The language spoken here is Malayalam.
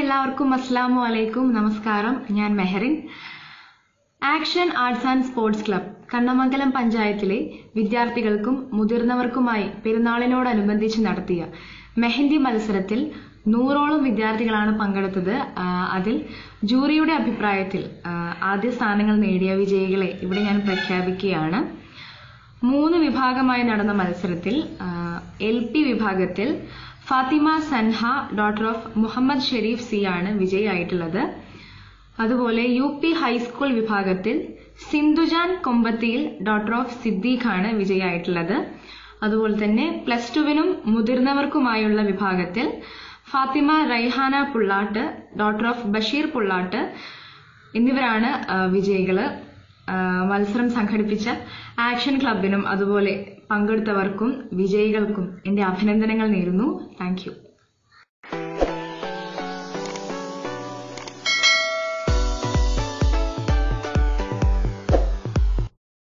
എല്ലാവർക്കും അസ്സാം വലൈക്കും നമസ്കാരം. ഞാൻ Mehrin. Action arts and sports club Kannamangalam പഞ്ചായത്തിലെ വിദ്യാർത്ഥികൾക്കും മുതിർന്നവർക്കുമായി പെരുന്നാളിനോടനുബന്ധിച്ച് നടത്തിയ മെഹന്തി മത്സരത്തിൽ നൂറോളം വിദ്യാർത്ഥികളാണ് പങ്കെടുത്തത്. അതിൽ ജൂറിയുടെ അഭിപ്രായത്തിൽ ആദ്യ സ്ഥാനങ്ങൾ നേടിയ വിജയികളെ ഇവിടെ ഞാൻ പ്രഖ്യാപിക്കുകയാണ്. മൂന്ന് വിഭാഗമായി നടന്ന മത്സരത്തിൽ എൽ പി വിഭാഗത്തിൽ Fathima Sanha daughter of Muhammad Sharif C ആണ് വിജയിയായിട്ടുള്ളത്. അതുപോലെ യു പി ഹൈസ്കൂൾ വിഭാഗത്തിൽ സിന്ധുജാൻ കൊമ്പത്തിയിൽ ഡോട്ടർ ഓഫ് സിദ്ദീഖ് ആണ് വിജയിയായിട്ടുള്ളത്. അതുപോലെ തന്നെ പ്ലസ് ടുവിനും മുതിർന്നവർക്കുമായുള്ള വിഭാഗത്തിൽ ഫാത്തിമ റൈഹാന പുള്ളാട്ട് ഡോട്ടർ ഓഫ് ബഷീർ പുള്ളാട്ട് എന്നിവരാണ് വിജയികൾ. മത്സരം സംഘടിപ്പിച്ച ആക്ഷൻ ക്ലബിനും അതുപോലെ പങ്കെടുത്തവർക്കും വിജയികൾക്കും എന്റെ അഭിനന്ദനങ്ങൾ നേരുന്നു. താങ്ക്